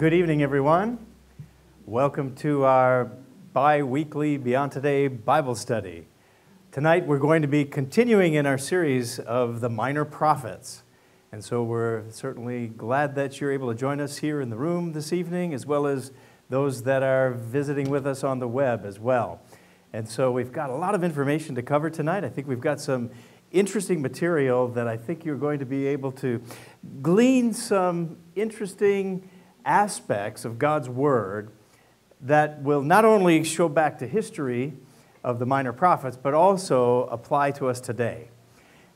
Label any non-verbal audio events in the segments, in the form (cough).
Good evening, everyone. Welcome to our bi weekly Beyond Today Bible study. Tonight, we're going to be continuing in our series of the minor prophets. And so, we're certainly glad that you're able to join us here in the room this evening, as well as those that are visiting with us on the web as well. And so, we've got a lot of information to cover tonight. I think we've got some interesting material that I think you're going to be able to glean some interesting aspects of God's Word that will not only show back to history of the minor prophets, but also apply to us today.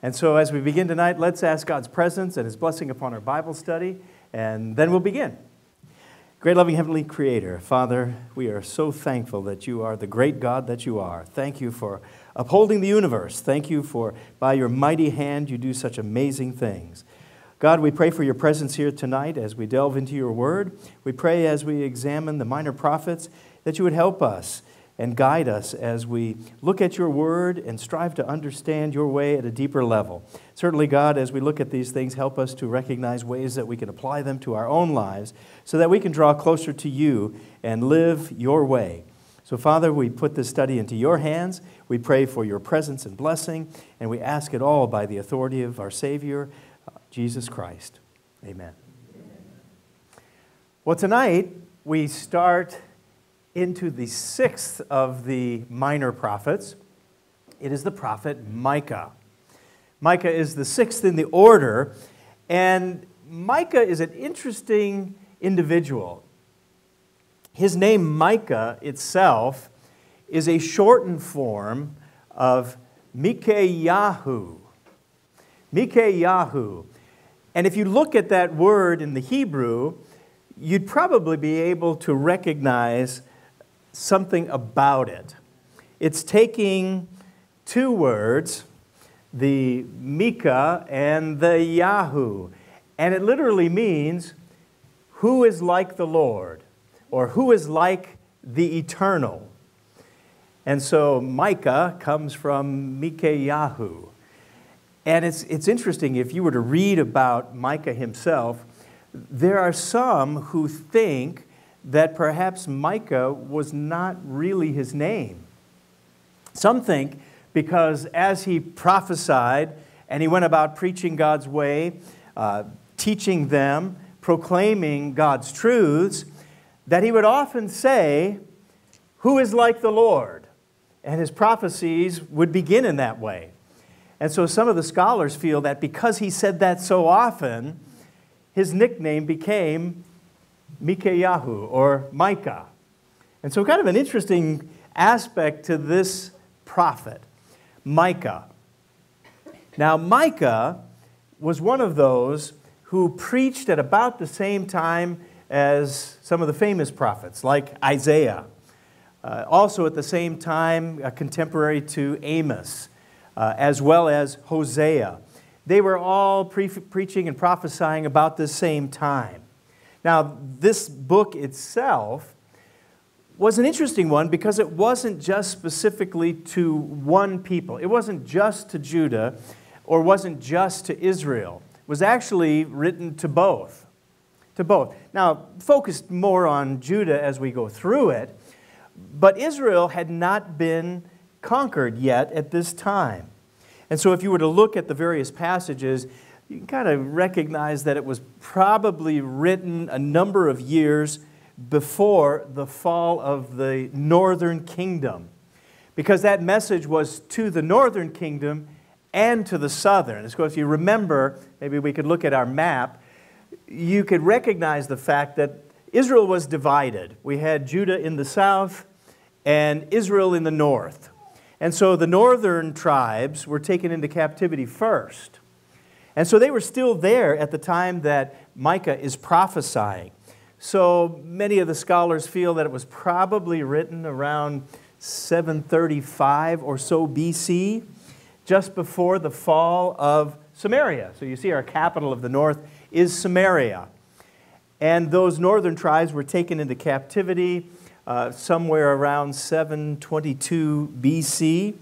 And so, as we begin tonight, let's ask God's presence and His blessing upon our Bible study, and then we'll begin. Great loving Heavenly Creator, Father, we are so thankful that you are the great God that you are. Thank you for upholding the universe. Thank you for, by your mighty hand, you do such amazing things. God, we pray for your presence here tonight as we delve into your word. We pray as we examine the minor prophets that you would help us and guide us as we look at your word and strive to understand your way at a deeper level. Certainly, God, as we look at these things, help us to recognize ways that we can apply them to our own lives so that we can draw closer to you and live your way. So, Father, we put this study into your hands. We pray for your presence and blessing, and we ask it all by the authority of our Savior, Jesus Christ. Amen. Well, tonight we start into the sixth of the minor prophets. It is the prophet Micah. Micah is the sixth in the order, and Micah is an interesting individual. His name, Micah, itself, is a shortened form of Mikayahu. Mikayahu. And if you look at that word in the Hebrew, you'd probably be able to recognize something about it. It's taking two words, the Mika and the Yahu, and it literally means who is like the Lord or who is like the eternal. And so Micah comes from Mikayahu. And it's, it's interesting, if you were to read about Micah himself, there are some who think that perhaps Micah was not really his name. Some think because as he prophesied and he went about preaching God's way, uh, teaching them, proclaiming God's truths, that he would often say, Who is like the Lord? And his prophecies would begin in that way. And so some of the scholars feel that because he said that so often, his nickname became Mikayahu or Micah. And so, kind of an interesting aspect to this prophet, Micah. Now, Micah was one of those who preached at about the same time as some of the famous prophets, like Isaiah. Uh, also, at the same time, a contemporary to Amos uh, as well as Hosea. They were all pre- preaching and prophesying about the same time. Now, this book itself was an interesting one because it wasn't just specifically to one people. It wasn't just to Judah or wasn't just to Israel. It was actually written to both. To both. Now, focused more on Judah as we go through it, but Israel had not been conquered yet at this time. And so, if you were to look at the various passages, you can kind of recognize that it was probably written a number of years before the fall of the northern kingdom. Because that message was to the northern kingdom and to the southern. So, if you remember, maybe we could look at our map, you could recognize the fact that Israel was divided. We had Judah in the south and Israel in the north. And so the northern tribes were taken into captivity first. And so they were still there at the time that Micah is prophesying. So many of the scholars feel that it was probably written around 735 or so BC, just before the fall of Samaria. So you see, our capital of the north is Samaria. And those northern tribes were taken into captivity uh, somewhere around 722 BC,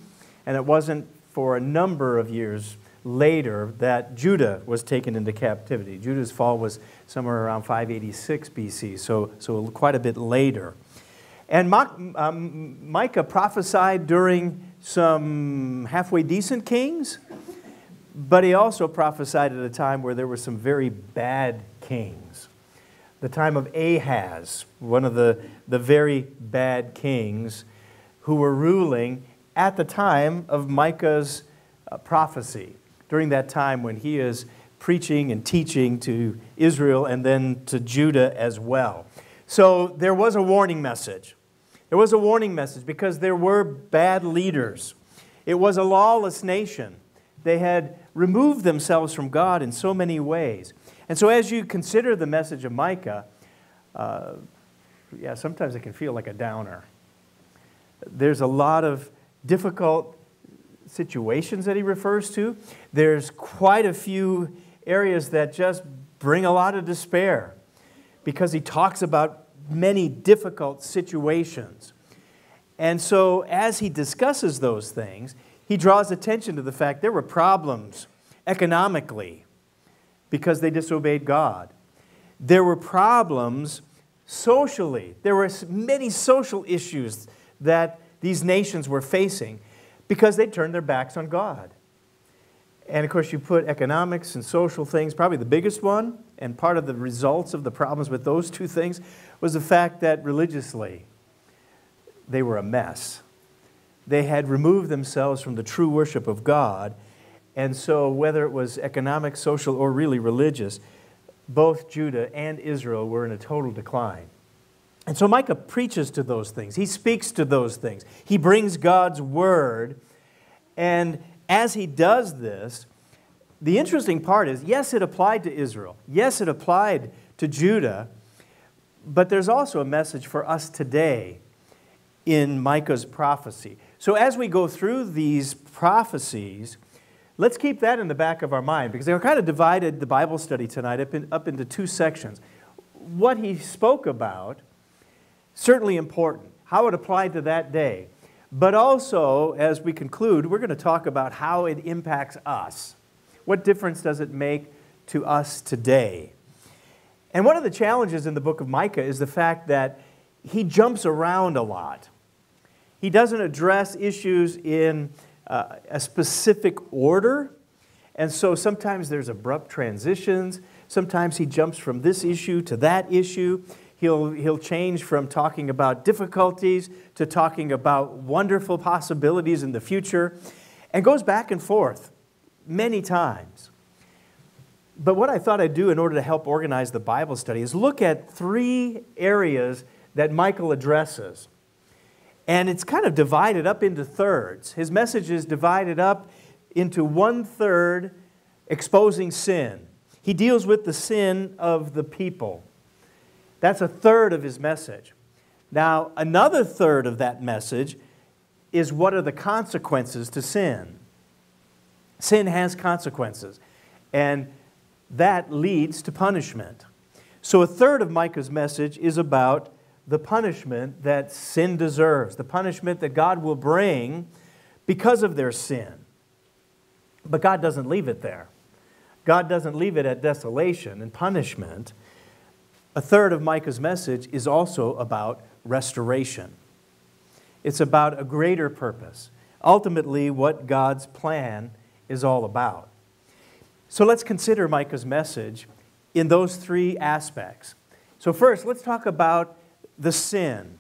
and it wasn't for a number of years later that Judah was taken into captivity. Judah's fall was somewhere around 586 BC, so, so quite a bit later. And um, Micah prophesied during some halfway decent kings, but he also prophesied at a time where there were some very bad kings. The time of Ahaz, one of the, the very bad kings who were ruling at the time of Micah's uh, prophecy, during that time when he is preaching and teaching to Israel and then to Judah as well. So there was a warning message. There was a warning message because there were bad leaders. It was a lawless nation. They had removed themselves from God in so many ways. And so, as you consider the message of Micah, uh, yeah, sometimes it can feel like a downer. There's a lot of difficult situations that he refers to. There's quite a few areas that just bring a lot of despair because he talks about many difficult situations. And so, as he discusses those things, he draws attention to the fact there were problems economically because they disobeyed God. There were problems socially. There were many social issues that these nations were facing because they turned their backs on God. And of course, you put economics and social things, probably the biggest one, and part of the results of the problems with those two things was the fact that religiously they were a mess. They had removed themselves from the true worship of God. And so, whether it was economic, social, or really religious, both Judah and Israel were in a total decline. And so Micah preaches to those things. He speaks to those things. He brings God's word. And as he does this, the interesting part is yes, it applied to Israel. Yes, it applied to Judah. But there's also a message for us today in Micah's prophecy. So as we go through these prophecies, let's keep that in the back of our mind because they're kind of divided the Bible study tonight up, in, up into two sections. What he spoke about certainly important, how it applied to that day. But also, as we conclude, we're going to talk about how it impacts us. What difference does it make to us today? And one of the challenges in the book of Micah is the fact that he jumps around a lot. He doesn't address issues in uh, a specific order. And so sometimes there's abrupt transitions. Sometimes he jumps from this issue to that issue. He'll, he'll change from talking about difficulties to talking about wonderful possibilities in the future and goes back and forth many times. But what I thought I'd do in order to help organize the Bible study is look at three areas that Micah addresses. And it's kind of divided up into thirds. His message is divided up into one third exposing sin. He deals with the sin of the people. That's a third of his message. Now, another third of that message is what are the consequences to sin? Sin has consequences, and that leads to punishment. So, a third of Micah's message is about the punishment that sin deserves, the punishment that God will bring because of their sin. But God doesn't leave it there. God doesn't leave it at desolation and punishment. A third of Micah's message is also about restoration. It's about a greater purpose, ultimately, what God's plan is all about. So let's consider Micah's message in those three aspects. So, first, let's talk about the sin.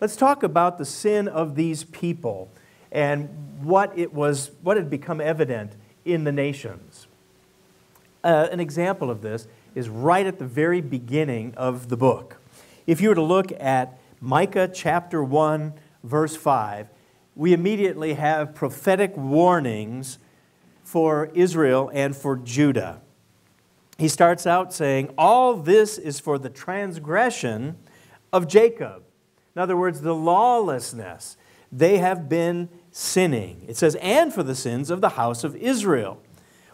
Let's talk about the sin of these people and what it was, what had become evident in the nations. Uh, an example of this is right at the very beginning of the book. If you were to look at Micah chapter 1, verse 5, we immediately have prophetic warnings for Israel and for Judah. He starts out saying, All this is for the transgression of Jacob. In other words, the lawlessness. They have been sinning. It says, and for the sins of the house of Israel.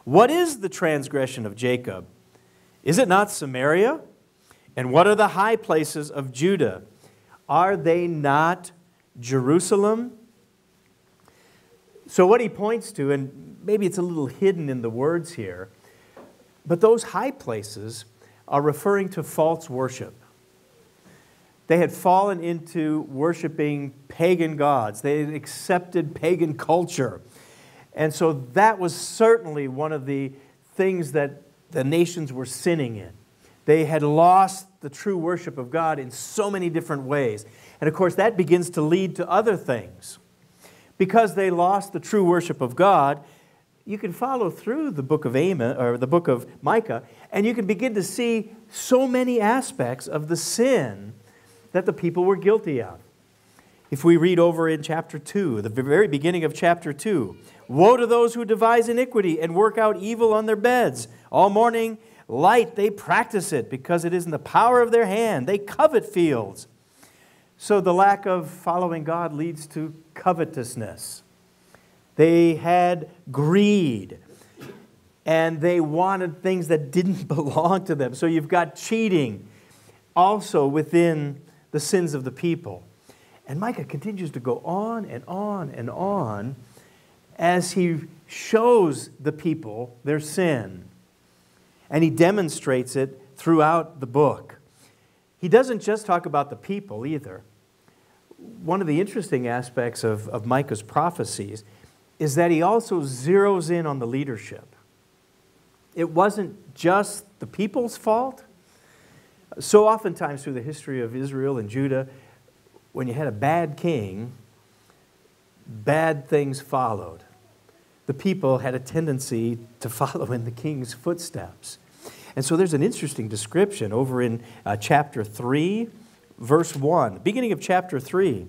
What is the transgression of Jacob? Is it not Samaria? And what are the high places of Judah? Are they not Jerusalem? So, what he points to, and maybe it's a little hidden in the words here, but those high places are referring to false worship. They had fallen into worshiping pagan gods, they had accepted pagan culture. And so that was certainly one of the things that the nations were sinning in. They had lost the true worship of God in so many different ways. And of course, that begins to lead to other things. Because they lost the true worship of God, you can follow through the book of Amos or the book of Micah, and you can begin to see so many aspects of the sin that the people were guilty of. If we read over in chapter 2, the very beginning of chapter 2, Woe to those who devise iniquity and work out evil on their beds. All morning light they practice it because it is in the power of their hand. They covet fields. So the lack of following God leads to covetousness. They had greed and they wanted things that didn't (laughs) belong to them. So you've got cheating also within the sins of the people. And Micah continues to go on and on and on as he shows the people their sin. And he demonstrates it throughout the book. He doesn't just talk about the people either. One of the interesting aspects of, of Micah's prophecies is that he also zeroes in on the leadership. It wasn't just the people's fault. So oftentimes through the history of Israel and Judah, when you had a bad king, bad things followed the people had a tendency to follow in the king's footsteps. And so there's an interesting description over in uh, chapter 3, verse 1. Beginning of chapter 3,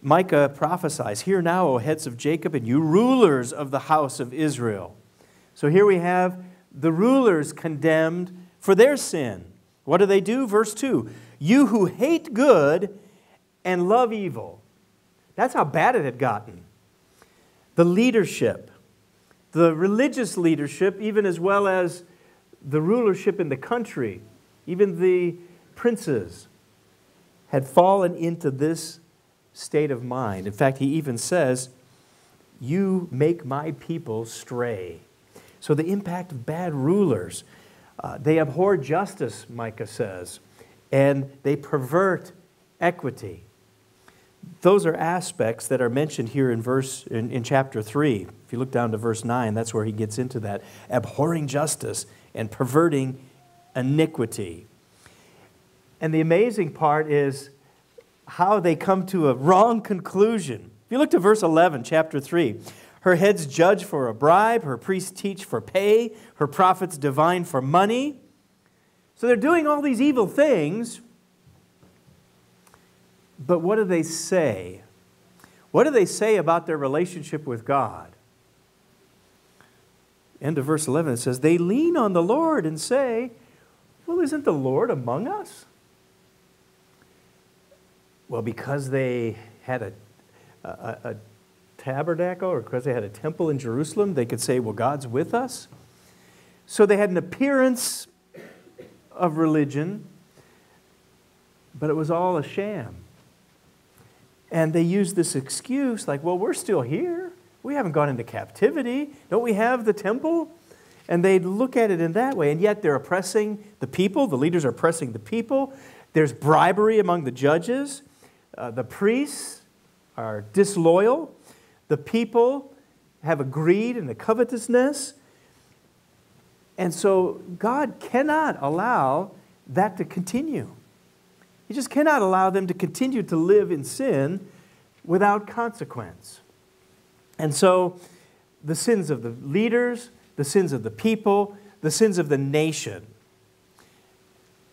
Micah prophesies Hear now, O heads of Jacob, and you rulers of the house of Israel. So here we have the rulers condemned for their sin. What do they do? Verse 2 You who hate good and love evil. That's how bad it had gotten the leadership, the religious leadership, even as well as the rulership in the country, even the princes, had fallen into this state of mind. In fact, he even says, You make my people stray. So, the impact of bad rulers, uh, they abhor justice, Micah says, and they pervert equity. Those are aspects that are mentioned here in verse in, in, chapter 3 if you look down to verse 9 that's where he gets into that. Abhorring justice and perverting iniquity. And the amazing part is how they come to a wrong conclusion. If you look to verse 11 chapter 3 her heads judge for a bribe her priests teach for pay her prophets divine for money so they're doing all these evil things but what do they say? What do they say about their relationship with God? End of verse 11, it says, They lean on the Lord and say, Well, isn't the Lord among us? Well, because they had a, a, a tabernacle or because they had a temple in Jerusalem, they could say, Well, God's with us. So they had an appearance of religion, but it was all a sham. And they used this excuse like, well, we're still here. We haven't gone into captivity. Don't we have the temple? And they'd look at it in that way. And yet they're oppressing the people. The leaders are oppressing the people. There's bribery among the judges. Uh, the priests are disloyal. The people have a greed and a covetousness. And so God cannot allow that to continue. He just cannot allow them to continue to live in sin without consequence. And so the sins of the leaders, the sins of the people, the sins of the nation,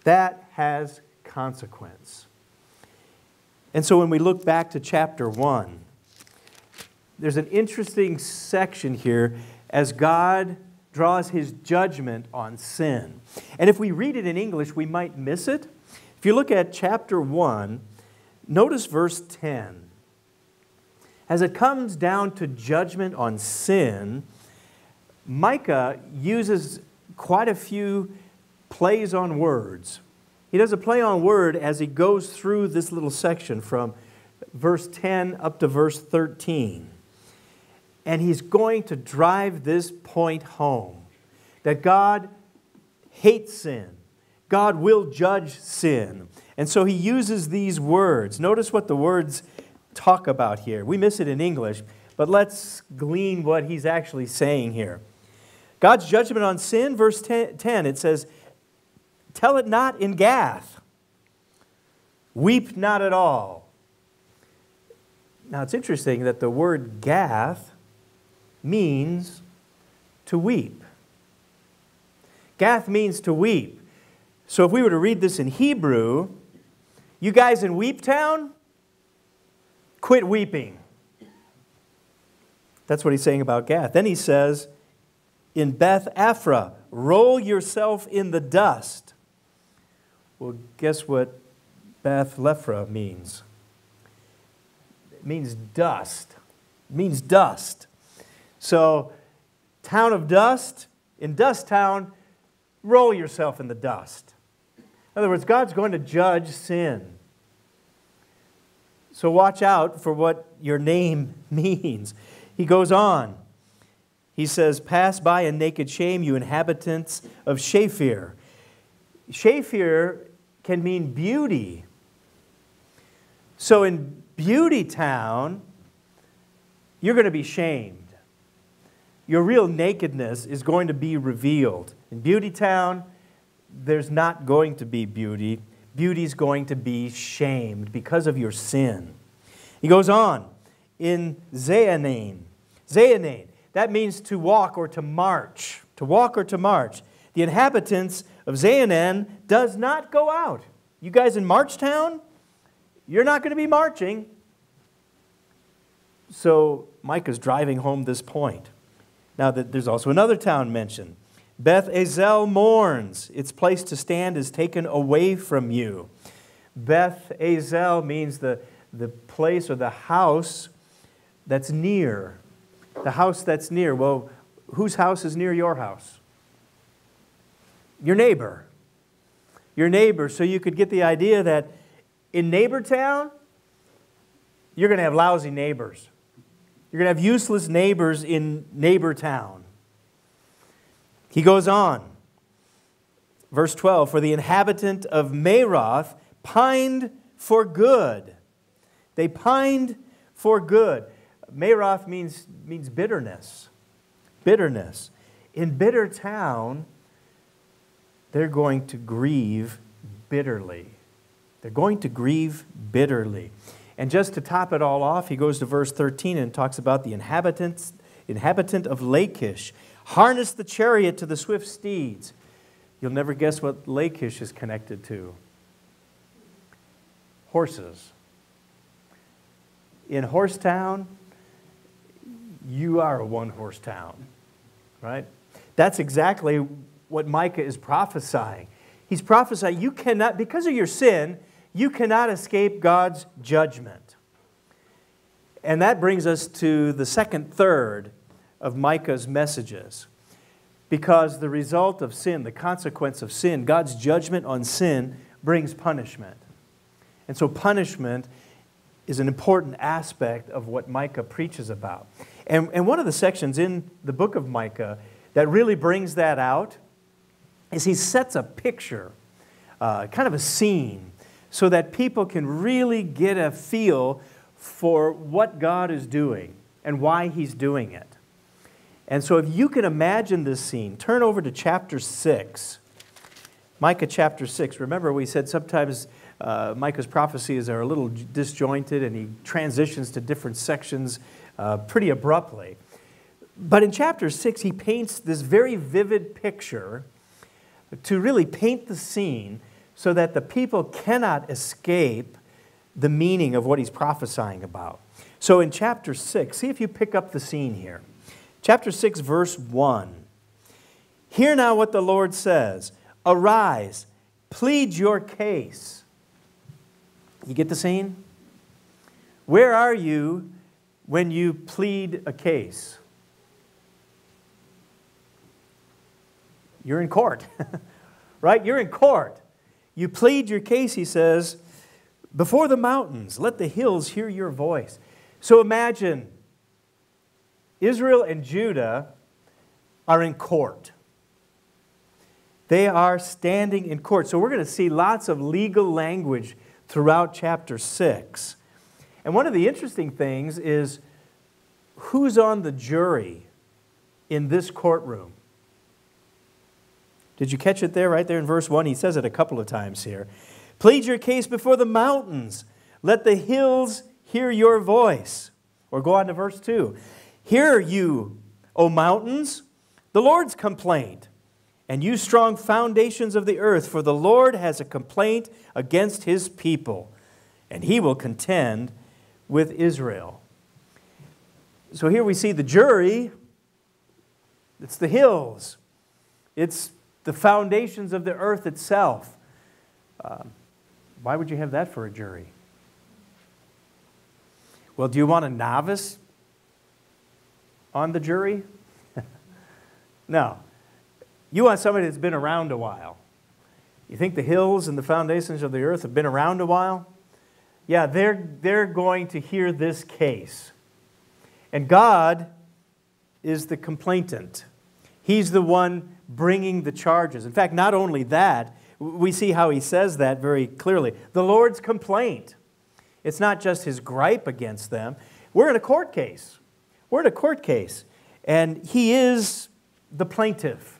that has consequence. And so when we look back to chapter 1, there's an interesting section here as God draws his judgment on sin. And if we read it in English, we might miss it. If you look at chapter 1, notice verse 10. As it comes down to judgment on sin, Micah uses quite a few plays on words. He does a play on word as he goes through this little section from verse 10 up to verse 13. And he's going to drive this point home that God hates sin, God will judge sin. And so he uses these words. Notice what the words talk about here. We miss it in English, but let's glean what he's actually saying here. God's judgment on sin, verse 10, it says, Tell it not in Gath, weep not at all. Now it's interesting that the word Gath means to weep. Gath means to weep. So if we were to read this in Hebrew, you guys in Weep Town, quit weeping. That's what he's saying about Gath. Then he says, in Beth Aphrah, roll yourself in the dust. Well, guess what Beth Lephrah means? It means dust. It means dust. So, town of dust, in Dust Town, roll yourself in the dust. In other words, God's going to judge sin. So watch out for what your name (laughs) means. He goes on. He says, Pass by in naked shame, you inhabitants of Shaphir. Shaphir can mean beauty. So in Beauty Town, you're going to be shamed. Your real nakedness is going to be revealed. In Beauty Town, there's not going to be beauty. Beauty's going to be shamed because of your sin. He goes on in Zaanan. Zaanan, that means to walk or to march. To walk or to march. The inhabitants of Zaanan does not go out. You guys in Marchtown, you're not going to be marching. So Micah's driving home this point. Now, there's also another town mentioned. Beth Ezel mourns. Its place to stand is taken away from you. Beth Ezel means the, the place or the house that's near. The house that's near. Well, whose house is near your house? Your neighbor. Your neighbor. So you could get the idea that in neighbor town, you're going to have lousy neighbors. You're going to have useless neighbors in neighbor town. He goes on. Verse 12 For the inhabitant of Maroth pined for good. They pined for good. Maroth means, means bitterness. Bitterness. In bitter town, they're going to grieve bitterly. They're going to grieve bitterly. And just to top it all off, he goes to verse 13 and talks about the inhabitants, inhabitant of Lachish. Harness the chariot to the swift steeds. You'll never guess what Lachish is connected to horses. In Horsetown, you are a one horse town, right? That's exactly what Micah is prophesying. He's prophesying you cannot, because of your sin, you cannot escape God's judgment. And that brings us to the second third of Micah's messages. Because the result of sin, the consequence of sin, God's judgment on sin brings punishment. And so, punishment is an important aspect of what Micah preaches about. And, and one of the sections in the book of Micah that really brings that out is he sets a picture, uh, kind of a scene, so that people can really get a feel for what God is doing and why he's doing it. And so, if you can imagine this scene, turn over to chapter 6. Micah chapter 6. Remember, we said sometimes uh, Micah's prophecies are a little disjointed and he transitions to different sections uh, pretty abruptly. But in chapter 6, he paints this very vivid picture to really paint the scene so that the people cannot escape the meaning of what he's prophesying about. So in chapter 6, see if you pick up the scene here. Chapter 6, verse 1. Hear now what the Lord says Arise, plead your case. You get the scene? Where are you when you plead a case? You're in court, (laughs) right? You're in court. You plead your case, he says, before the mountains. Let the hills hear your voice. So imagine Israel and Judah are in court. They are standing in court. So we're going to see lots of legal language throughout chapter 6. And one of the interesting things is who's on the jury in this courtroom? Did you catch it there, right there in verse 1? He says it a couple of times here. Plead your case before the mountains. Let the hills hear your voice. Or go on to verse 2. Hear you, O mountains, the Lord's complaint, and you strong foundations of the earth, for the Lord has a complaint against his people, and he will contend with Israel. So here we see the jury, it's the hills, it's the foundations of the earth itself. Uh, why would you have that for a jury? Well, do you want a novice on the jury? (laughs) no. You want somebody that's been around a while. You think the hills and the foundations of the earth have been around a while? Yeah, they're, they're going to hear this case. And God is the complainant. He's the one bringing the charges. In fact, not only that, we see how he says that very clearly. The Lord's complaint. It's not just his gripe against them. We're in a court case. We're in a court case. And he is the plaintiff,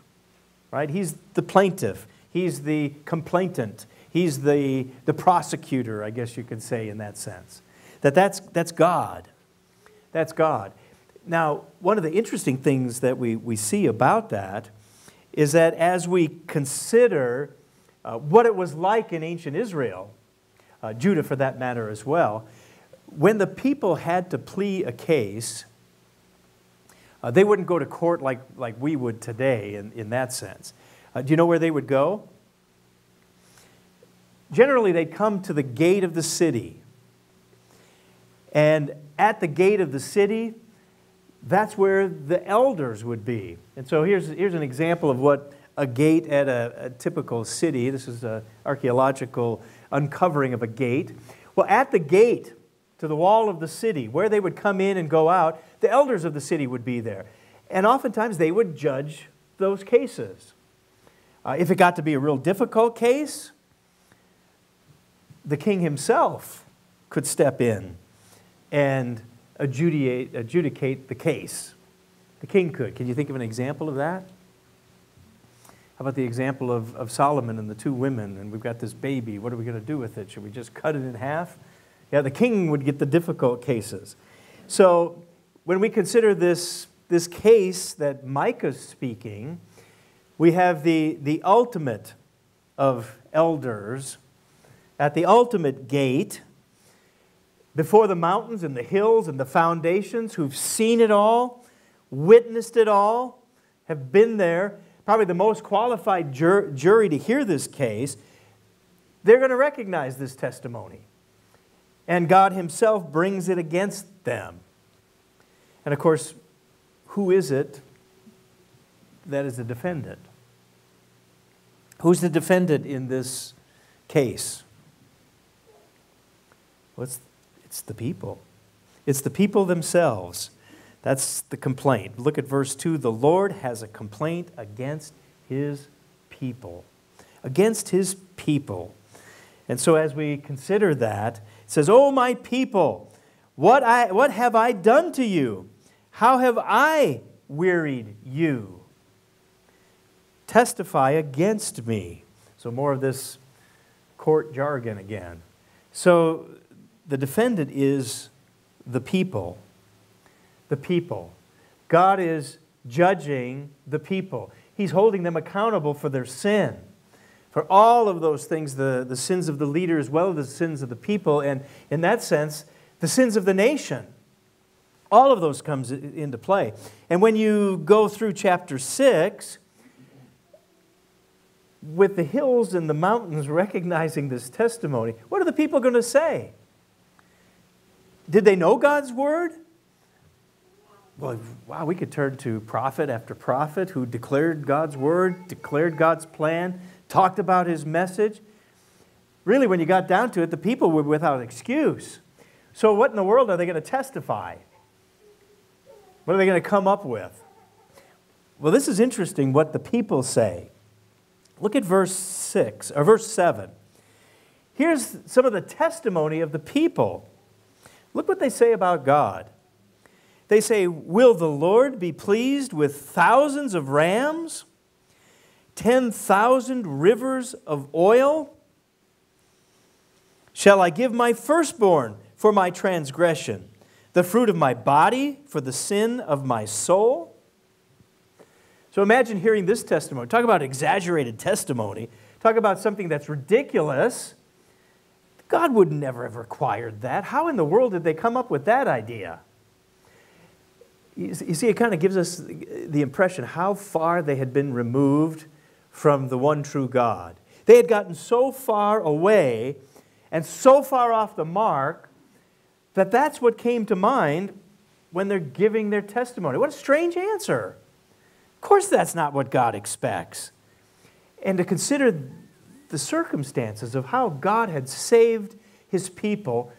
right? He's the plaintiff. He's the complainant. He's the, the prosecutor, I guess you could say, in that sense. That that's, that's God. That's God. Now, one of the interesting things that we, we see about that is that as we consider uh, what it was like in ancient Israel, uh, Judah for that matter as well, when the people had to plea a case, uh, they wouldn't go to court like, like we would today in, in that sense. Uh, do you know where they would go? Generally, they'd come to the gate of the city. And at the gate of the city, that's where the elders would be. And so here's, here's an example of what a gate at a, a typical city, this is an archaeological uncovering of a gate. Well, at the gate to the wall of the city, where they would come in and go out, the elders of the city would be there. And oftentimes they would judge those cases. Uh, if it got to be a real difficult case, the king himself could step in and adjudicate, adjudicate the case. The king could. Can you think of an example of that? How about the example of, of Solomon and the two women, and we've got this baby. What are we going to do with it? Should we just cut it in half? Yeah, the king would get the difficult cases. So when we consider this, this case that Micah's speaking, we have the, the ultimate of elders at the ultimate gate before the mountains and the hills and the foundations who've seen it all, witnessed it all, have been there, probably the most qualified jur- jury to hear this case, they're going to recognize this testimony. And God Himself brings it against them. And of course, who is it that is the defendant? Who's the defendant in this case? What's it's the people. It's the people themselves. That's the complaint. Look at verse 2. The Lord has a complaint against his people. Against his people. And so as we consider that, it says, Oh, my people, what, I, what have I done to you? How have I wearied you? Testify against me. So more of this court jargon again. So the defendant is the people. The people. God is judging the people. He's holding them accountable for their sin, for all of those things the, the sins of the leader as well as the sins of the people, and in that sense, the sins of the nation. All of those comes into play. And when you go through chapter 6, with the hills and the mountains recognizing this testimony, what are the people going to say? Did they know God's word? Well, wow, we could turn to prophet after prophet who declared God's word, declared God's plan, talked about his message. Really, when you got down to it, the people were without excuse. So, what in the world are they going to testify? What are they going to come up with? Well, this is interesting what the people say. Look at verse 6 or verse 7. Here's some of the testimony of the people. Look what they say about God. They say, Will the Lord be pleased with thousands of rams, 10,000 rivers of oil? Shall I give my firstborn for my transgression, the fruit of my body for the sin of my soul? So imagine hearing this testimony. Talk about exaggerated testimony. Talk about something that's ridiculous. God would never have required that. How in the world did they come up with that idea? You see, it kind of gives us the impression how far they had been removed from the one true God. They had gotten so far away and so far off the mark that that's what came to mind when they're giving their testimony. What a strange answer. Of course, that's not what God expects. And to consider the circumstances of how God had saved his people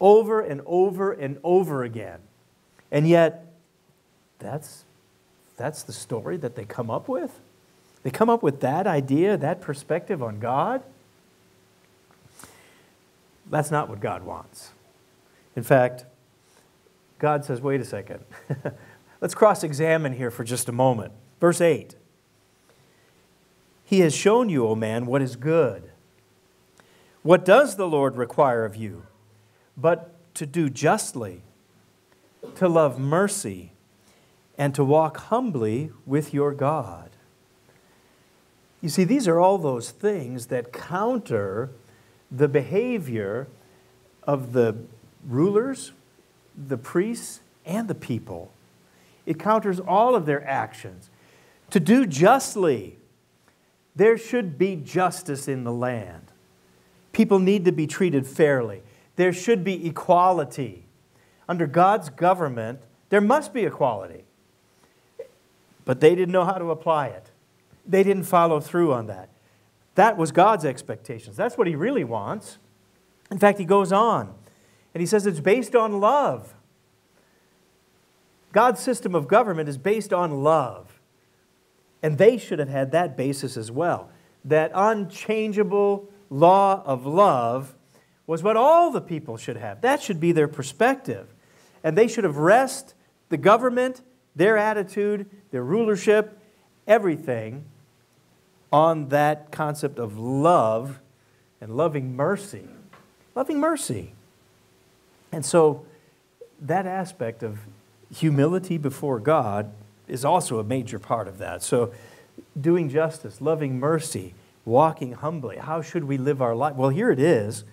over and over and over again. And yet, that's, that's the story that they come up with? They come up with that idea, that perspective on God? That's not what God wants. In fact, God says, wait a second. (laughs) Let's cross examine here for just a moment. Verse 8 He has shown you, O man, what is good. What does the Lord require of you? But to do justly, to love mercy, and to walk humbly with your God. You see, these are all those things that counter the behavior of the rulers, the priests, and the people. It counters all of their actions to do justly. There should be justice in the land. People need to be treated fairly. There should be equality. Under God's government, there must be equality. But they didn't know how to apply it. They didn't follow through on that. That was God's expectations. That's what He really wants. In fact, He goes on and He says it's based on love. God's system of government is based on love. And they should have had that basis as well. That unchangeable law of love was what all the people should have. That should be their perspective. And they should have rest the government, their attitude, their rulership, everything on that concept of love and loving mercy. Loving mercy. And so that aspect of humility before God is also a major part of that. So, doing justice, loving mercy, walking humbly. How should we live our life? Well, here it is.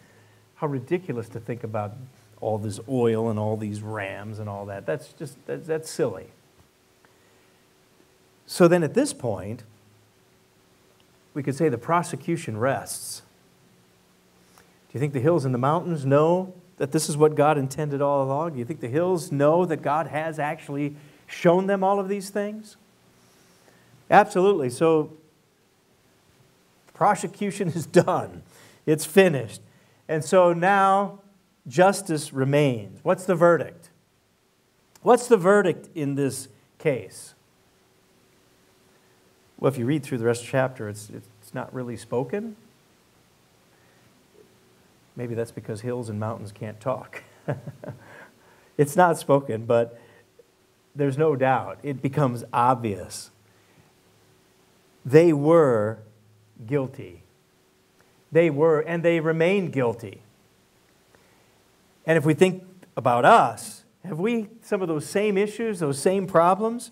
How ridiculous to think about all this oil and all these rams and all that. That's just, that's, that's silly. So then at this point, we could say the prosecution rests. Do you think the hills and the mountains know that this is what God intended all along? Do you think the hills know that God has actually shown them all of these things? Absolutely. So, prosecution (laughs) is done, it's finished. And so now justice remains. What's the verdict? What's the verdict in this case? Well, if you read through the rest of the chapter, it's, it's not really spoken. Maybe that's because hills and mountains can't talk. (laughs) it's not spoken, but there's no doubt, it becomes obvious. They were guilty. They were, and they remain guilty. And if we think about us, have we some of those same issues, those same problems?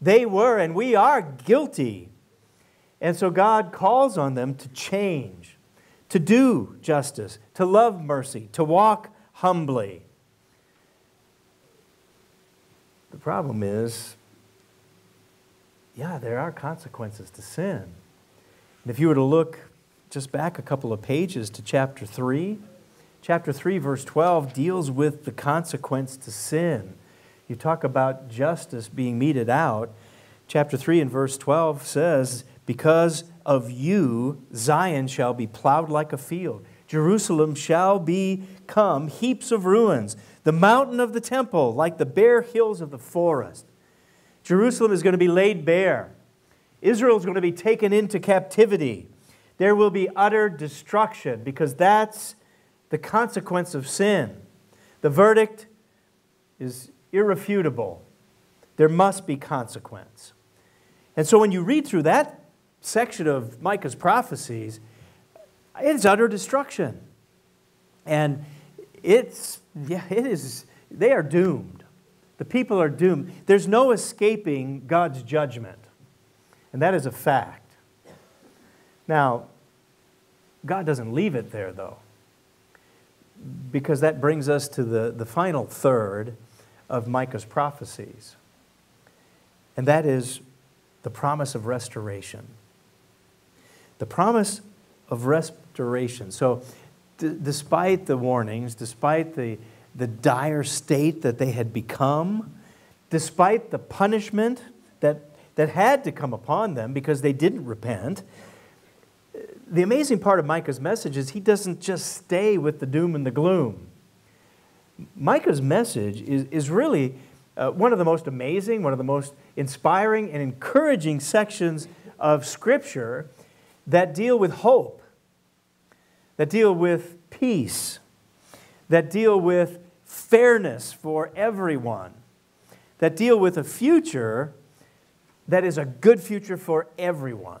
They were, and we are guilty. And so God calls on them to change, to do justice, to love mercy, to walk humbly. The problem is, yeah, there are consequences to sin. And if you were to look just back a couple of pages to chapter 3, chapter 3, verse 12 deals with the consequence to sin. You talk about justice being meted out. Chapter 3 and verse 12 says, Because of you, Zion shall be plowed like a field. Jerusalem shall become heaps of ruins the mountain of the temple, like the bare hills of the forest. Jerusalem is going to be laid bare. Israel is going to be taken into captivity. There will be utter destruction because that's the consequence of sin. The verdict is irrefutable. There must be consequence. And so when you read through that section of Micah's prophecies, it's utter destruction. And it's, yeah, it is, they are doomed. The people are doomed. There's no escaping God's judgment. And that is a fact. Now, God doesn't leave it there, though, because that brings us to the, the final third of Micah's prophecies. And that is the promise of restoration. The promise of restoration. So, despite the warnings, despite the, the dire state that they had become, despite the punishment that, that had to come upon them because they didn't repent, the amazing part of Micah's message is he doesn't just stay with the doom and the gloom. Micah's message is, is really uh, one of the most amazing, one of the most inspiring and encouraging sections of Scripture that deal with hope, that deal with peace, that deal with fairness for everyone, that deal with a future that is a good future for everyone.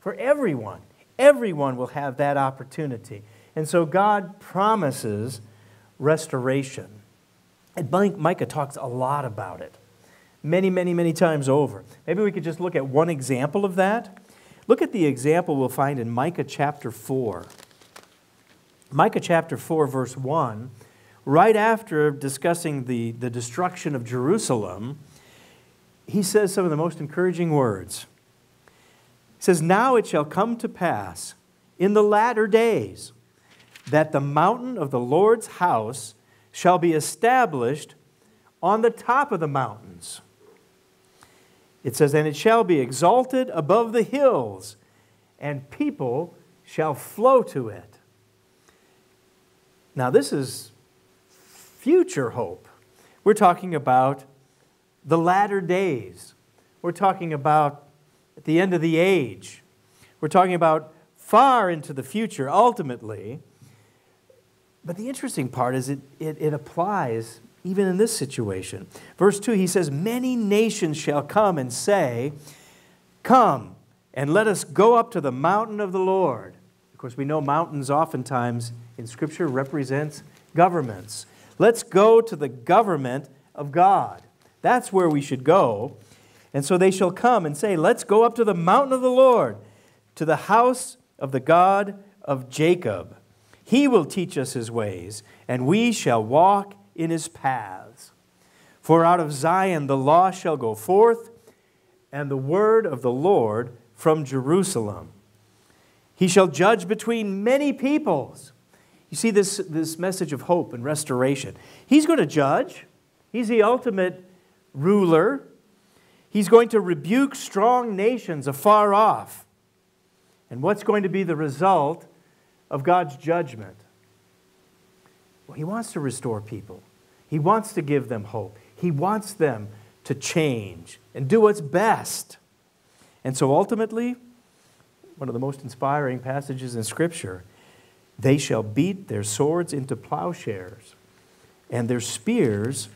For everyone. Everyone will have that opportunity. And so God promises restoration. And Micah talks a lot about it, many, many, many times over. Maybe we could just look at one example of that. Look at the example we'll find in Micah chapter 4. Micah chapter 4, verse 1, right after discussing the, the destruction of Jerusalem, he says some of the most encouraging words. He says, Now it shall come to pass in the latter days that the mountain of the Lord's house shall be established on the top of the mountains. It says, And it shall be exalted above the hills, and people shall flow to it. Now, this is future hope. We're talking about the latter days. We're talking about at the end of the age. We're talking about far into the future, ultimately. But the interesting part is it, it, it, applies even in this situation. Verse 2, he says, Many nations shall come and say, Come and let us go up to the mountain of the Lord. Of course, we know mountains oftentimes in Scripture represents governments. Let's go to the government of God. That's where we should go. And so they shall come and say, Let's go up to the mountain of the Lord, to the house of the God of Jacob. He will teach us his ways, and we shall walk in his paths. For out of Zion the law shall go forth, and the word of the Lord from Jerusalem. He shall judge between many peoples. You see this, this message of hope and restoration. He's going to judge, he's the ultimate ruler. He's going to rebuke strong nations afar off. And what's going to be the result of God's judgment? Well, He wants to restore people, He wants to give them hope, He wants them to change and do what's best. And so ultimately, one of the most inspiring passages in Scripture they shall beat their swords into plowshares and their spears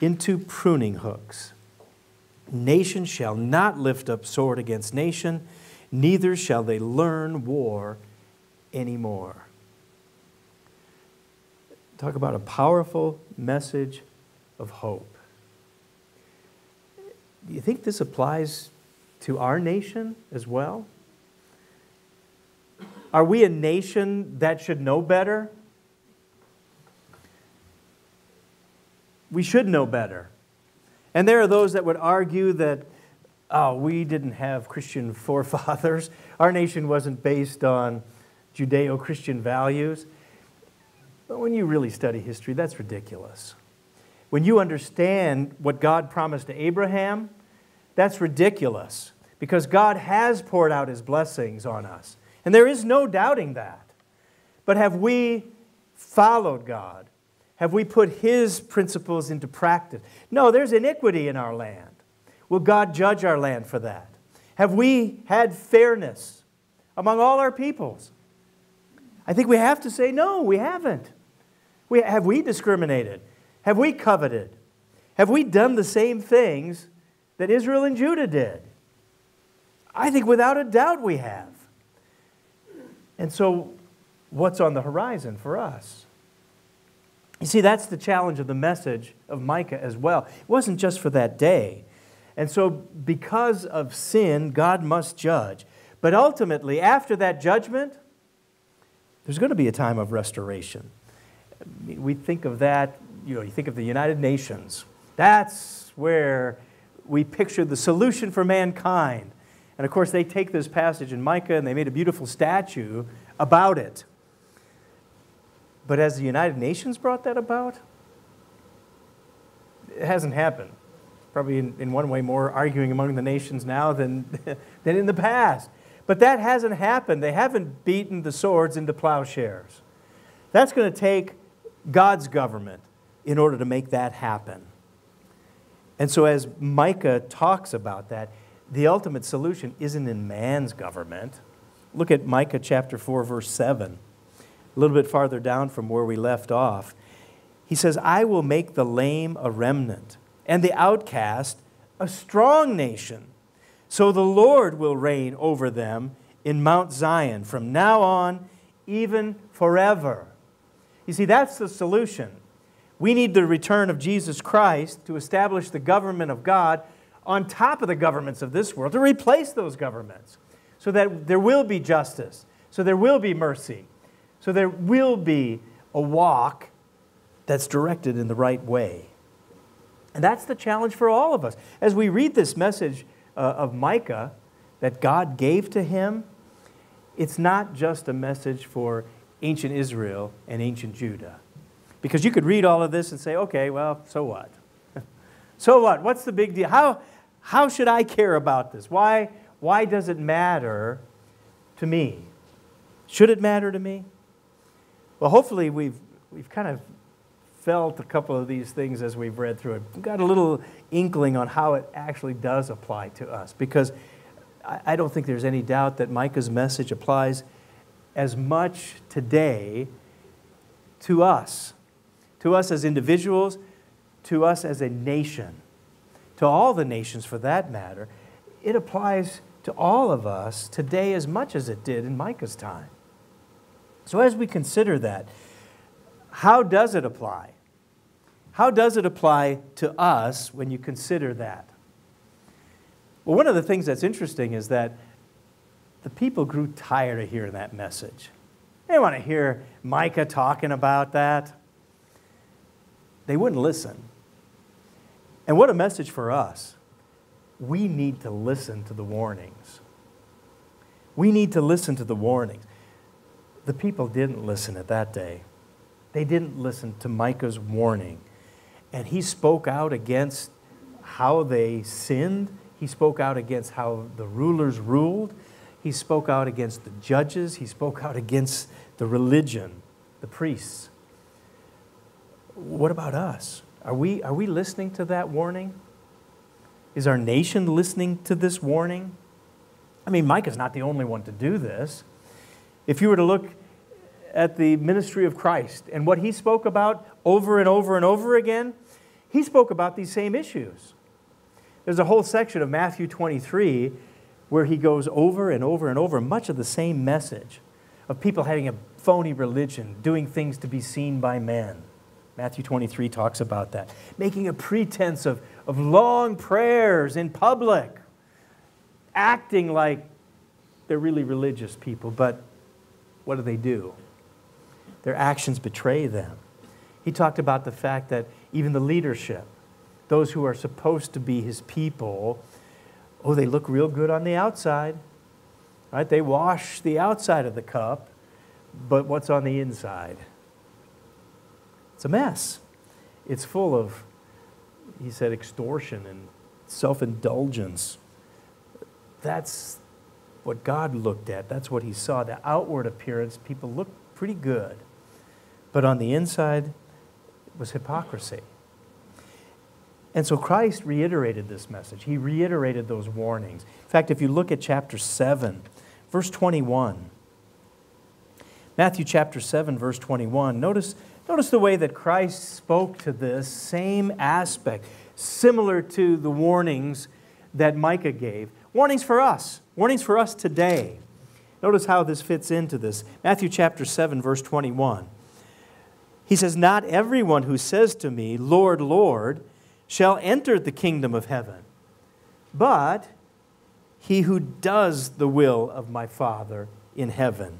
into pruning hooks. Nation shall not lift up sword against nation, neither shall they learn war anymore. Talk about a powerful message of hope. Do you think this applies to our nation as well? Are we a nation that should know better? we should know better. And there are those that would argue that, oh, we didn't have Christian (laughs) forefathers. Our nation wasn't based on Judeo Christian values. But when you really study history, that's ridiculous. When you understand what God promised to Abraham, that's ridiculous because God has poured out his blessings on us. And there is no doubting that. But have we followed God? Have we put His principles into practice? No, there's iniquity in our land. Will God judge our land for that? Have we had fairness among all our peoples? I think we have to say no, we haven't. We, have we discriminated? Have we coveted? Have we done the same things that Israel and Judah did? I think without a doubt we have. And so, what's on the horizon for us? You see, that's the challenge of the message of Micah as well. It wasn't just for that day. And so, because of sin, God must judge. But ultimately, after that judgment, there's going to be a time of restoration. We think of that, you know, you think of the United Nations. That's where we picture the solution for mankind. And of course, they take this passage in Micah and they made a beautiful statue about it. But has the United Nations brought that about? It hasn't happened. Probably in, in one way more arguing among the nations now than, (laughs) than in the past. But that hasn't happened. They haven't beaten the swords into plowshares. That's going to take God's government in order to make that happen. And so, as Micah talks about that, the ultimate solution isn't in man's government. Look at Micah chapter 4, verse 7 a little bit farther down from where we left off. He says, I will make the lame a remnant, and the outcast a strong nation. So the Lord will reign over them in Mount Zion from now on, even forever. You see, that's the solution. We need the return of Jesus Christ to establish the government of God on top of the governments of this world, to replace those governments, so that there will be justice, so there will be mercy, so there will be a walk that's directed in the right way. And that's the challenge for all of us. As we read this message uh, of Micah that God gave to him, it's not just a message for ancient Israel and ancient Judah. Because you could read all of this and say, okay, well, so what? (laughs) so what? What's the big deal? How, how should I care about this? Why, why does it matter to me? Should it matter to me? Well, hopefully, we've, we've kind of felt a couple of these things as we've read through it. We've got a little inkling on how it actually does apply to us because I, I don't think there's any doubt that Micah's message applies as much today to us, to us as individuals, to us as a nation, to all the nations for that matter. It applies to all of us today as much as it did in Micah's time. So, as we consider that, how does it apply? How does it apply to us when you consider that? Well, one of the things that's interesting is that the people grew tired of hearing that message. They want to hear Micah talking about that. They wouldn't listen. And what a message for us. We need to listen to the warnings. We need to listen to the warnings. The people didn't listen at that day. They didn't listen to Micah's warning. And he spoke out against how they sinned. He spoke out against how the rulers ruled. He spoke out against the judges. He spoke out against the religion, the priests. What about us? Are we, are we listening to that warning? Is our nation listening to this warning? I mean, Micah's not the only one to do this. If you were to look at the ministry of Christ and what he spoke about over and over and over again, he spoke about these same issues. There's a whole section of Matthew 23 where he goes over and over and over much of the same message of people having a phony religion, doing things to be seen by men. Matthew 23 talks about that. Making a pretense of, of long prayers in public, acting like they're really religious people, but what do they do? Their actions betray them. He talked about the fact that even the leadership, those who are supposed to be his people, oh, they look real good on the outside. Right? They wash the outside of the cup, but what's on the inside? It's a mess. It's full of, he said, extortion and self indulgence. That's what God looked at. That's what he saw. The outward appearance, people look pretty good. But on the inside was hypocrisy. And so Christ reiterated this message. He reiterated those warnings. In fact, if you look at chapter 7, verse 21, Matthew chapter 7, verse 21, notice, notice the way that Christ spoke to this same aspect, similar to the warnings that Micah gave. Warnings for us, warnings for us today. Notice how this fits into this. Matthew chapter 7, verse 21. He says, Not everyone who says to me, Lord, Lord, shall enter the kingdom of heaven, but he who does the will of my Father in heaven.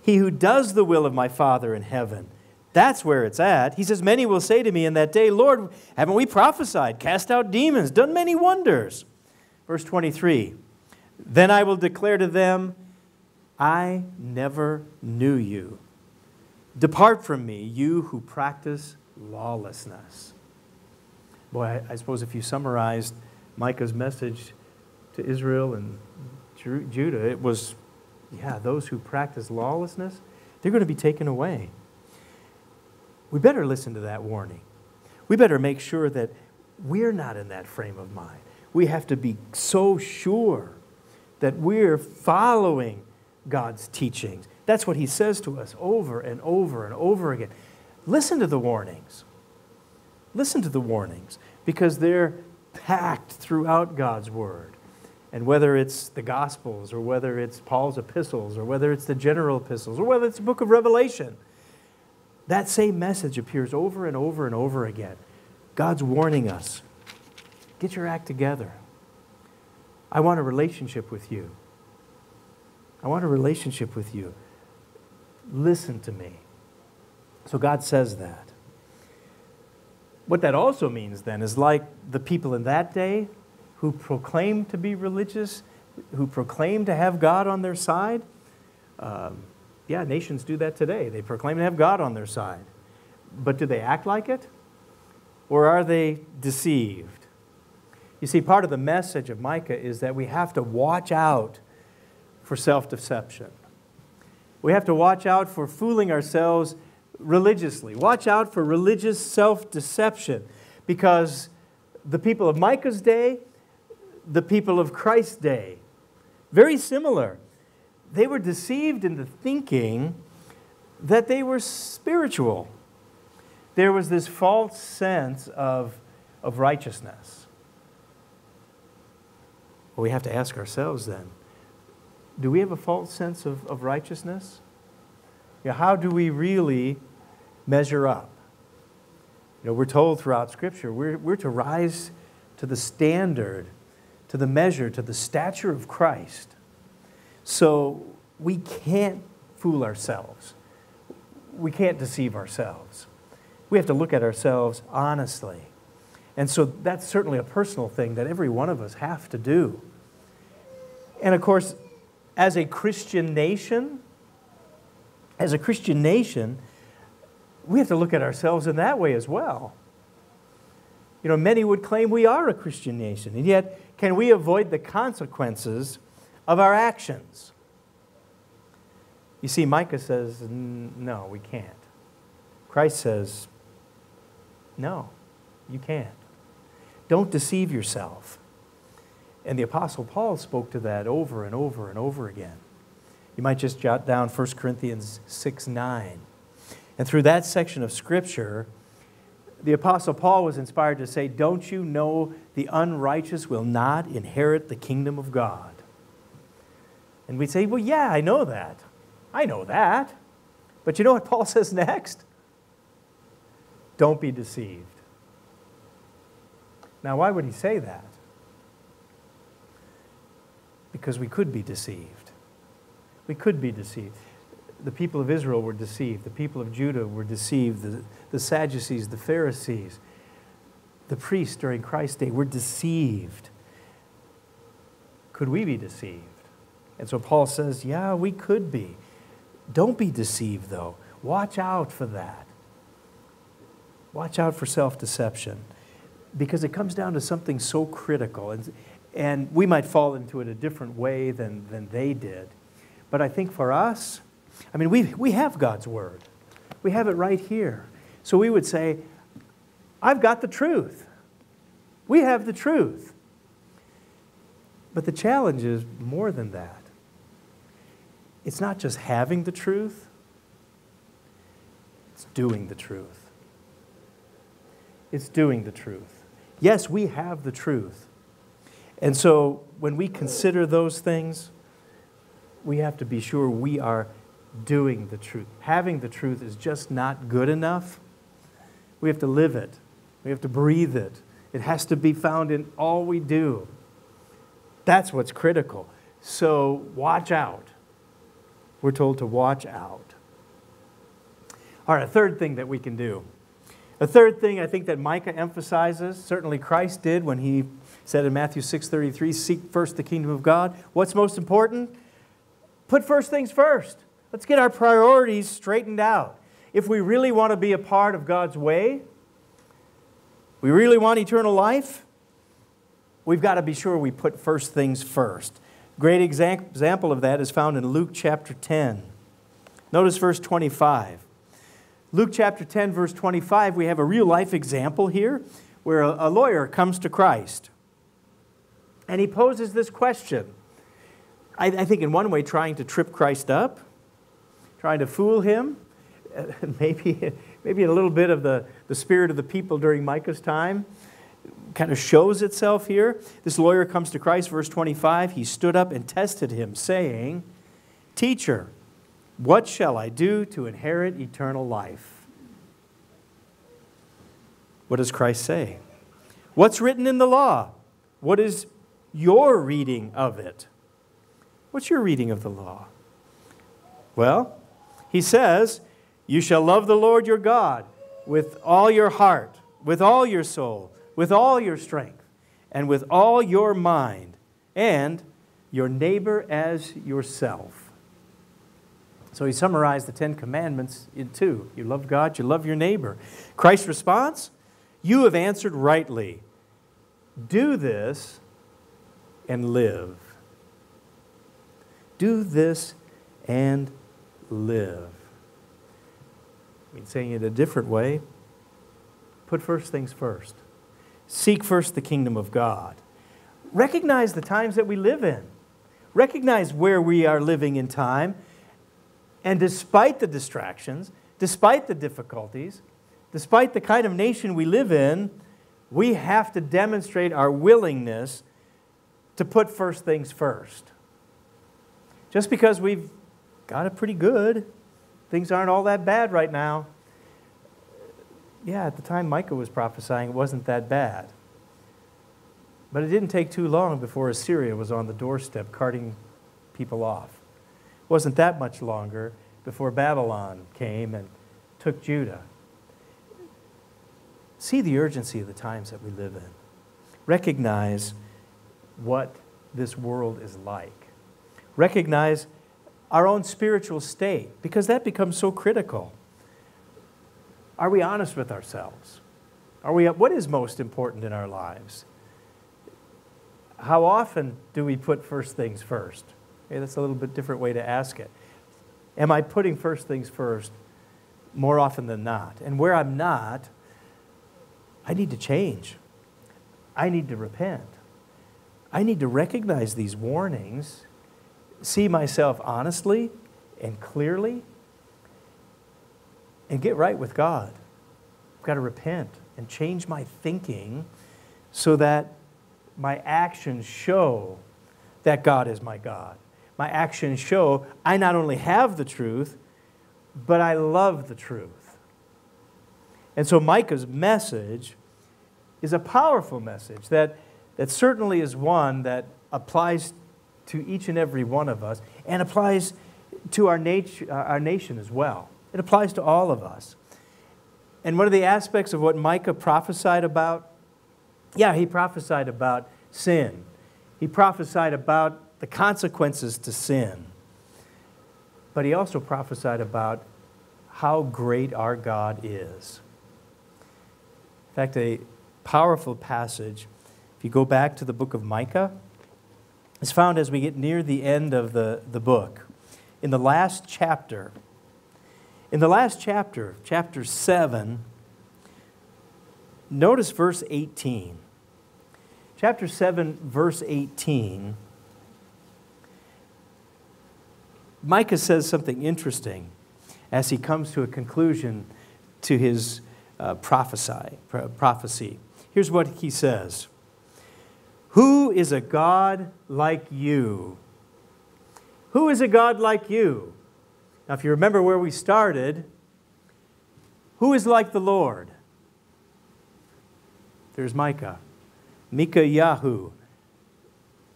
He who does the will of my Father in heaven. That's where it's at. He says, Many will say to me in that day, Lord, haven't we prophesied, cast out demons, done many wonders? Verse 23 Then I will declare to them, I never knew you. Depart from me, you who practice lawlessness. Boy, I, I suppose if you summarized Micah's message to Israel and Judah, it was yeah, those who practice lawlessness, they're going to be taken away. We better listen to that warning. We better make sure that we're not in that frame of mind. We have to be so sure that we're following God's teachings. That's what He says to us over and over and over again. Listen to the warnings. Listen to the warnings because they're packed throughout God's Word. And whether it's the Gospels or whether it's Paul's epistles or whether it's the general epistles or whether it's the book of Revelation, that same message appears over and over and over again. God's warning us get your act together. I want a relationship with you. I want a relationship with you. Listen to me. So God says that. What that also means then is like the people in that day who proclaimed to be religious, who proclaimed to have God on their side. Um, yeah, nations do that today. They proclaim to have God on their side. But do they act like it? Or are they deceived? You see, part of the message of Micah is that we have to watch out for self deception. We have to watch out for fooling ourselves religiously. Watch out for religious self deception because the people of Micah's day, the people of Christ's day, very similar. They were deceived into thinking that they were spiritual. There was this false sense of, of righteousness. Well, we have to ask ourselves then do we have a false sense of, of righteousness? You know, how do we really measure up? You know, we're told throughout Scripture we're, we're to rise to the standard, to the measure, to the stature of Christ. So we can't fool ourselves. We can't deceive ourselves. We have to look at ourselves honestly. And so that's certainly a personal thing that every one of us have to do. And of course, as a Christian nation, as a Christian nation, we have to look at ourselves in that way as well. You know, many would claim we are a Christian nation, and yet, can we avoid the consequences of our actions? You see, Micah says, no, we can't. Christ says, no, you can't. Don't deceive yourself. And the Apostle Paul spoke to that over and over and over again. You might just jot down 1 Corinthians 6 9. And through that section of Scripture, the Apostle Paul was inspired to say, Don't you know the unrighteous will not inherit the kingdom of God? And we'd say, Well, yeah, I know that. I know that. But you know what (laughs) Paul says next? Don't be deceived. Now, why would he say that? because we could be deceived. We could be deceived. The people of Israel were deceived. The people of Judah were deceived. The, the Sadducees, the Pharisees, the priests during Christ's day were deceived. Could we be deceived? And so Paul says, yeah, we could be. Don't be deceived, though. Watch out for that. Watch out for self deception because it comes down to something so critical. And, and we might fall into it a different way than, than they did. But I think for us, I mean, we, we have God's Word, we have it right here. So we would say, I've got the truth. We have the truth. But the challenge is more than that. It's not just having the truth, it's doing the truth. It's doing the truth. Yes, we have the truth. And so when we consider those things, we have to be sure we are doing the truth. Having the truth is just not good enough. We have to live it, we have to breathe it. It has to be found in all we do. That's what's critical. So watch out. We're told to watch out. All right, a third thing that we can do. A third thing I think that Micah emphasizes, certainly Christ did when he said in Matthew 6:33, "Seek first the kingdom of God." What's most important? Put first things first. Let's get our priorities straightened out. If we really want to be a part of God's way, we really want eternal life, we've got to be sure we put first things first. Great example of that is found in Luke chapter 10. Notice verse 25. Luke chapter 10, verse 25, we have a real life example here where a, lawyer comes to Christ and he poses this question. I, I think, in one way, trying to trip Christ up, trying to fool him, (laughs) maybe, maybe a little bit of the, the spirit of the people during Micah's time kind of shows itself here. This lawyer comes to Christ, verse 25. He stood up and tested him, saying, Teacher, what shall I do to inherit eternal life? What does Christ say? What's written in the law? What is your reading of it? What's your reading of the law? Well, he says, You shall love the Lord your God with all your heart, with all your soul, with all your strength, and with all your mind, and your neighbor as yourself. So he summarized the Ten Commandments in two you love God, you love your neighbor. Christ's response You have answered rightly. Do this and live. Do this and live. I mean, saying it a different way, put first things first. Seek first the kingdom of God. Recognize the times that we live in. Recognize where we are living in time and despite the distractions, despite the difficulties, despite the kind of nation we live in, we have to demonstrate our willingness to put first things first. Just because we've got it pretty good, things aren't all that bad right now. Yeah, at the time Micah was prophesying, it wasn't that bad. But it didn't take too long before Assyria was on the doorstep carting people off It wasn't that much longer before Babylon came and took Judah. See the urgency of the times that we live in. Recognize what this world is like. Recognize our own spiritual state, because that becomes so critical. Are we honest with ourselves? Are we, what is most important in our lives? How often do we put first things first? Okay, that's a little bit different way to ask it. Am I putting first things first more often than not? And where I'm not, I need to change. I need to repent. I need to recognize these warnings, see myself honestly and clearly, and get right with God. I've got to repent and change my thinking so that my actions show that God is my God my actions show I not only have the truth, but I love the truth. And so Micah's message is a powerful message that, that certainly is one that applies to each and every one of us and applies to our, nat- our nation as well. It applies to all of us. And one of the aspects of what Micah prophesied about, yeah, he prophesied about sin. He prophesied about the consequences to sin. But he also prophesied about how great our God is. In fact, a powerful passage, if you go back to the book of Micah, is found as we get near the end of the, the book. In the last chapter, in the last chapter, chapter 7, notice verse 18. chapter 7, verse 18, Micah says something interesting as he comes to a conclusion to his uh, prophesy, prophecy. Here's what he says Who is a God like you? Who is a God like you? Now, if you remember where we started, who is like the Lord? There's Micah. Micah Yahu.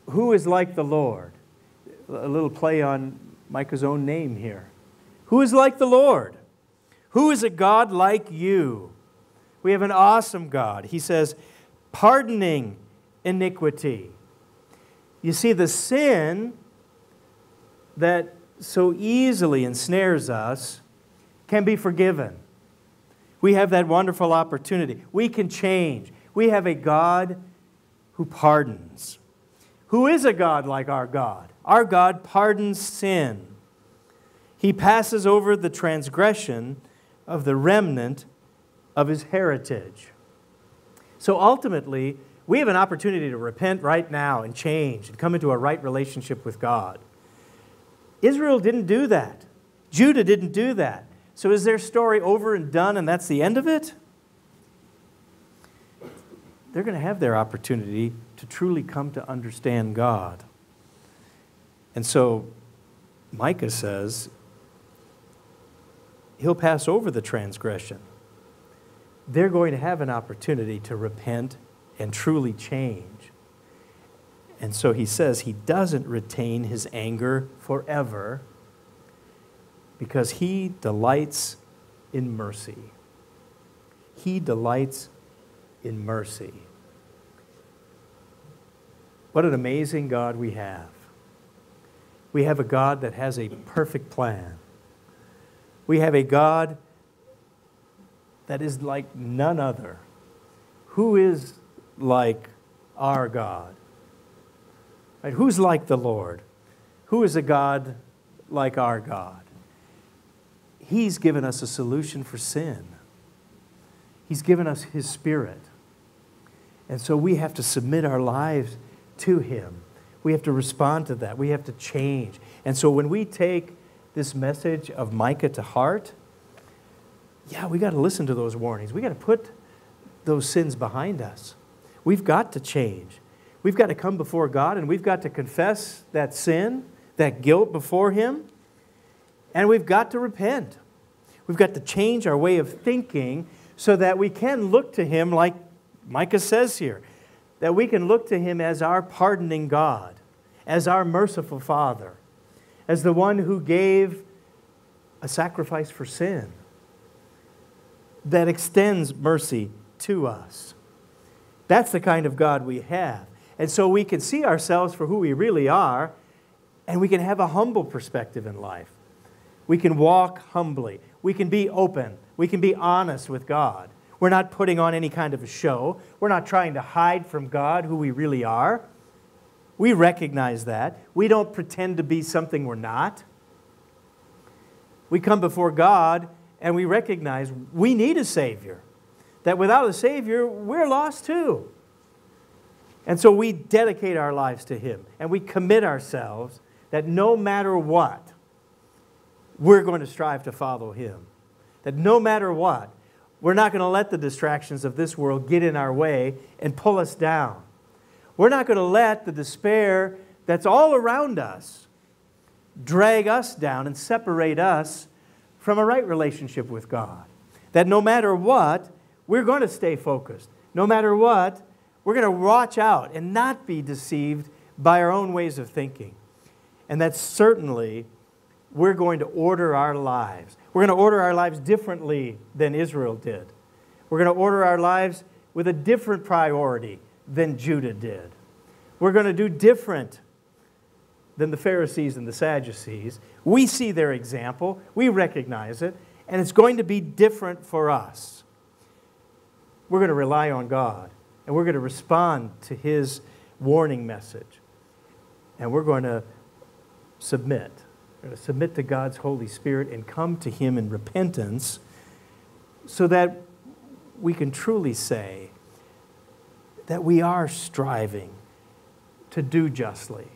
Who is like the Lord? A little play on Micah's own name here. Who is like the Lord? Who is a God like you? We have an awesome God. He says, pardoning iniquity. You see, the sin that so easily ensnares us can be forgiven. We have that wonderful opportunity. We can change. We have a God who pardons. Who is a God like our God? Our God pardons sin. He passes over the transgression of the remnant of his heritage. So ultimately, we have an opportunity to repent right now and change and come into a right relationship with God. Israel didn't do that. Judah didn't do that. So is their story over and done and that's the end of it? They're going to have their opportunity to truly come to understand God. And so Micah says he'll pass over the transgression. They're going to have an opportunity to repent and truly change. And so he says he doesn't retain his anger forever because he delights in mercy. He delights in mercy. What an amazing God we have. We have a God that has a perfect plan. We have a God that is like none other. Who is like our God? Right? Who's like the Lord? Who is a God like our God? He's given us a solution for sin. He's given us His Spirit. And so we have to submit our lives to Him. We have to respond to that. We have to change. And so when we take this message of Micah to heart, yeah, we got to listen to those warnings. We got to put those sins behind us. We've got to change. We've got to come before God and we've got to confess that sin, that guilt before Him, and we've got to repent. We've got to change our way of thinking so that we can look to Him like Micah says here, that we can look to Him as our pardoning God, as our merciful Father, as the one who gave a sacrifice for sin that extends mercy to us. That's the kind of God we have. And so we can see ourselves for who we really are, and we can have a humble perspective in life. We can walk humbly. We can be open. We can be honest with God. We're not putting on any kind of a show. We're not trying to hide from God who we really are. We recognize that. We don't pretend to be something we're not. We come before God and we recognize we need a Savior. That without a Savior, we're lost too. And so we dedicate our lives to Him and we commit ourselves that no matter what, we're going to strive to follow Him. That no matter what, we're not going to let the distractions of this world get in our way and pull us down. We're not going to let the despair that's all around us drag us down and separate us from a right relationship with God. That no matter what, we're going to stay focused. No matter what, we're going to watch out and not be deceived by our own ways of thinking. And that certainly we're going to order our lives. We're going to order our lives differently than Israel did. We're going to order our lives with a different priority than Judah did. We're going to do different than the Pharisees and the Sadducees. We see their example, we recognize it, and it's going to be different for us. We're going to rely on God and we're going to respond to his warning message. And we're going to submit. We're going to submit to God's Holy Spirit and come to him in repentance so that we can truly say that we are striving to do justly.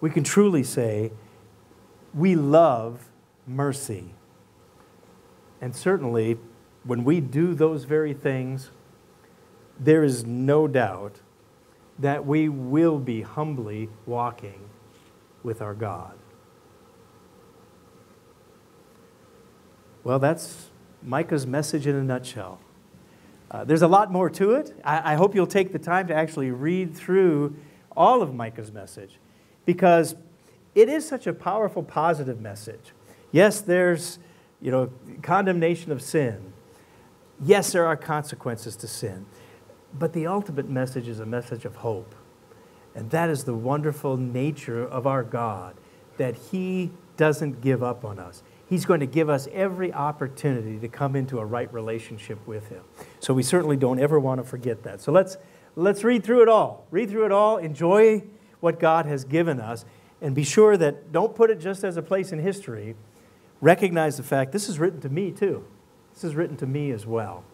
We can truly say, we love mercy. And certainly, when we do those very things, there is no doubt that we will be humbly walking with our God. Well, that's Micah's message in a nutshell. Uh, there's a lot more to it. I, I hope you'll take the time to actually read through all of Micah's message because it is such a powerful, positive message. Yes, there's you know, condemnation of sin. Yes, there are consequences to sin. But the ultimate message is a message of hope. And that is the wonderful nature of our God, that He doesn't give up on us. He's going to give us every opportunity to come into a right relationship with Him. So we certainly don't ever want to forget that. So let's, let's read through it all. Read through it all, enjoy what God has given us, and be sure that don't put it just as a place in history. Recognize the fact this is written to me too. This is written to me as well.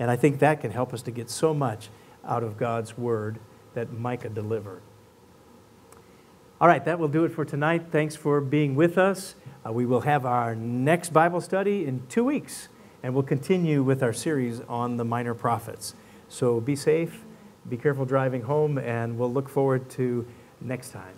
And I think that can help us to get so much out of God's word that Micah delivered. All right, that will do it for tonight. Thanks for being with us. Uh, we will have our next Bible study in two weeks, and we'll continue with our series on the minor prophets. So be safe, be careful driving home, and we'll look forward to next time.